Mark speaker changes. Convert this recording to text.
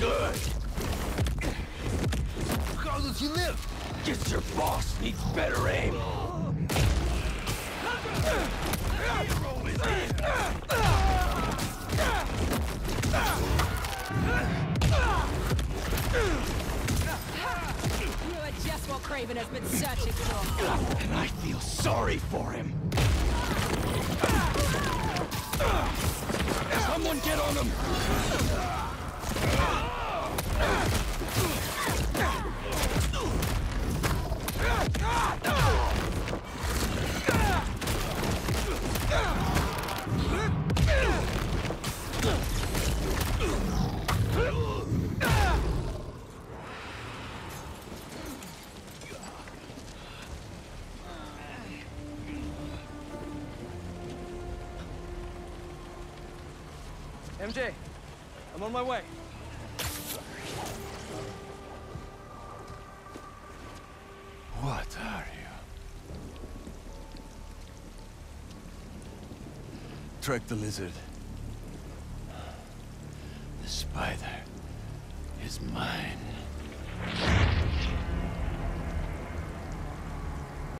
Speaker 1: good.
Speaker 2: How does he live?
Speaker 1: Guess your boss needs better aim.
Speaker 3: You are just what Kraven has been searching for.
Speaker 1: And I feel sorry for him. Someone get on him!
Speaker 4: MJ, I'm on my way.
Speaker 2: What are you? Track the lizard. The spider is mine.